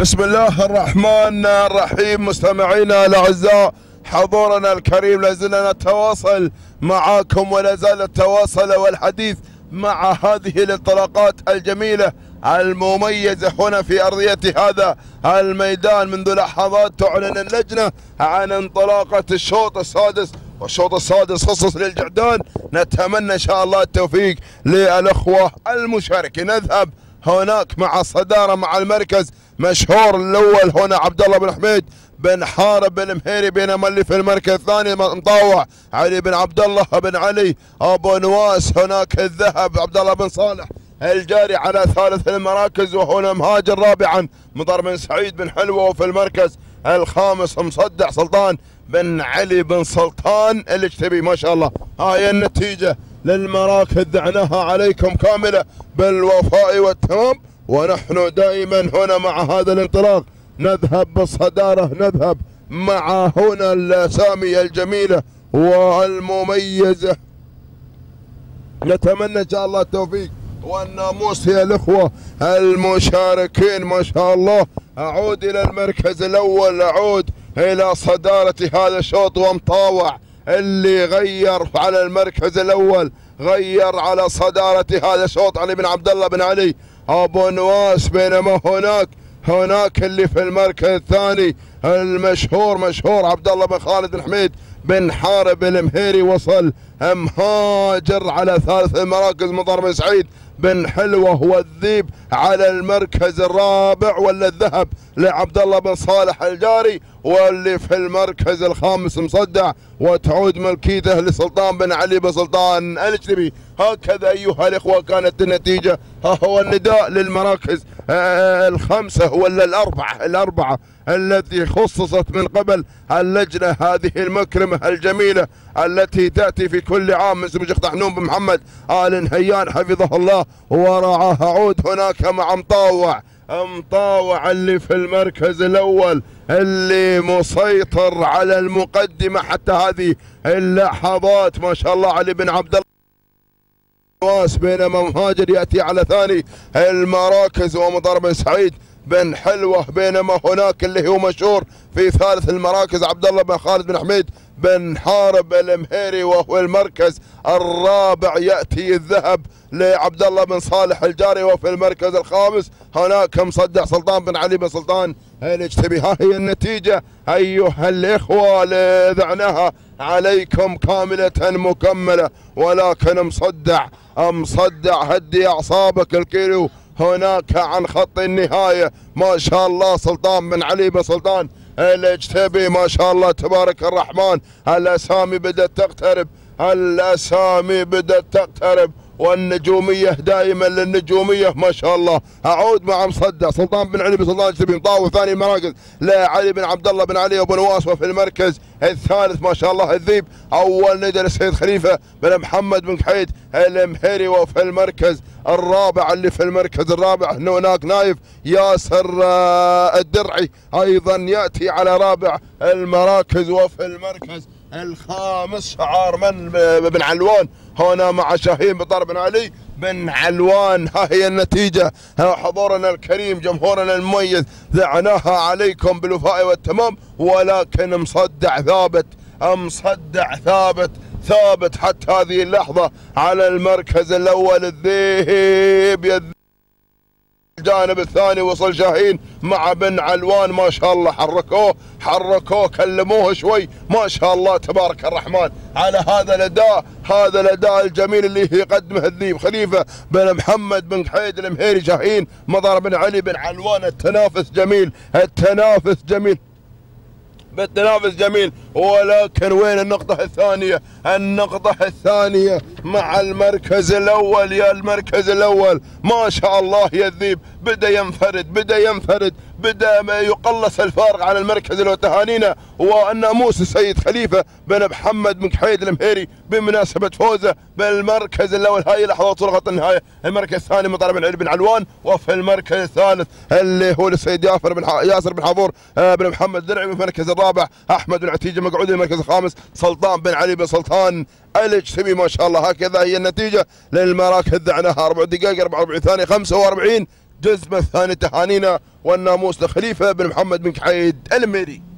بسم الله الرحمن الرحيم. مستمعينا الأعزاء حضورنا الكريم لازلنا نتواصل معاكم ولا زال التواصل والحديث مع هذه الانطلاقات الجميلة المميزة هنا في أرضية هذا الميدان. منذ لحظات تعلن اللجنة عن انطلاقة الشوط السادس والشوط السادس خصص للجعدان نتمنى إن شاء الله التوفيق للأخوة المشاركين نذهب هناك مع الصداره مع المركز مشهور الأول هنا عبد الله بن حميد بن حارب المهيري بينما اللي في المركز الثاني مطاوع علي بن عبد الله بن علي. أبو نواس هناك الذهب عبد الله بن صالح الجاري على ثالث المراكز وهنا مهاجر رابعا مضر بن سعيد بن حلوة وفي المركز الخامس مصدع سلطان بن علي بن سلطان الاجتبي. ما شاء الله هاي النتيجة. للمراكز دعناها عليكم كاملة بالوفاء والتمام ونحن دائما هنا مع هذا الانطلاق. نذهب بالصدارة نذهب مع هنا الأسامي الجميلة والمميزة. نتمنى إن شاء الله التوفيق والناموس يا الأخوة المشاركين ما شاء الله أعود إلى المركز الأول أعود إلى صدارة هذا الشوط ومطاوع اللي غير على المركز الأول غير على صدارة هذا الشوط علي بن عبد الله بن علي. أبو نواس بينما هناك هناك اللي في المركز الثاني المشهور مشهور عبد الله بن خالد بن حميد بن حارب المهيري وصل مهاجر على ثالث المراكز مضر بن سعيد بن حلوة والذيب على المركز الرابع ولا الذهب لعبد الله بن صالح الجاري. واللي في المركز الخامس مصدع وتعود ملكيته لسلطان بن علي بن سلطان الاجنبي هكذا أيها الإخوة كانت النتيجة. ها هو النداء للمراكز. الخمسة ولا الأربعة؟ الأربعة التي خصصت من قبل اللجنة هذه المكرمة الجميلة التي تأتي في كل عام من سمو طحنون بن محمد. آل نهيان حفظه الله ورعاه عود هناك مع مطاوع مطاوع اللي في المركز الأول اللي مسيطر على المقدمة حتى هذه اللحظات. ما شاء الله علي بن عبد الله. واس بينما مهاجر يأتي على ثاني المراكز ومضر بن سعيد بن حلوة بينما هناك اللي هو مشهور في ثالث المراكز عبد الله بن خالد بن حميد بن حارب المهيري وهو المركز الرابع. يأتي الذهب لعبد الله بن صالح الجاري وفي المركز الخامس. هناك مصدع سلطان بن علي بن سلطان. الاجتبي ها هي النتيجة. أيها الإخوة لذعناها عليكم كاملة مكملة. ولكن مصدع مصدع هدي أعصابك الكيلو هناك عن خط النهاية. ما شاء الله سلطان بن علي بن سلطان. الاجتبي ما شاء الله تبارك الرحمن؟ الاسامي بدأت تقترب؟ الاسامي بدأت تقترب؟ والنجومية دائما للنجومية ما شاء الله. أعود مع مصدع سلطان بن علي بن سلطان الاجتبي مطاوع ثاني المراكز لعلي بن عبد الله بن علي وبن واس وفي المركز الثالث ما شاء الله الذيب. أول ندى للسيد خليفة بن محمد بن كحيد المهيري وفي المركز الرابع اللي في المركز الرابع هناك نايف ياسر الدرعي أيضا يأتي على رابع المراكز وفي المركز الخامس شعار من بن علوان هنا مع شاهين بطار بن علي بن علوان ها هي النتيجة. حضورنا الكريم جمهورنا المميز ذعناها عليكم بالوفاء والتمام ولكن مصدع ثابت مصدع ثابت ثابت حتى هذه اللحظة على المركز الأول الذيب الجانب الثاني وصل شاهين مع بن علوان ما شاء الله حركوه حركوه كلموه شوي ما شاء الله تبارك الرحمن. على هذا الأداء هذا الأداء الجميل اللي يقدمه الذيب خليفة بن محمد بن حيد المهيري شاهين مضر بن علي بن علوان التنافس جميل التنافس جميل بالتنافس جميل. ولكن وين النقطة الثانية؟ النقطة الثانية مع المركز الأول يا المركز الأول. ما شاء الله يا الذيب. بدأ ينفرد بدأ ينفرد بدأ ما يقلص الفارق على المركز اللي تهانينا. والناموس السيد خليفة بن محمد بن كحيد المهيري بمناسبة فوزه بالمركز الأول. هاي لحظة خط النهاية. المركز الثاني بن علي بن علوان وفي المركز الثالث اللي هو للسيد ياسر بن ياسر بن حضور بن محمد درعي المركز الرابع أحمد بن عتيجة مقعود المركز الخامس سلطان بن علي بن سلطان الاجتمي ما شاء الله. هكذا هي النتيجة للمراكز. دعناها 4 دقائق 44 ثانية 45 جزمة الثاني تهانينا والناموس لخليفة بن محمد بن كحيد الميري.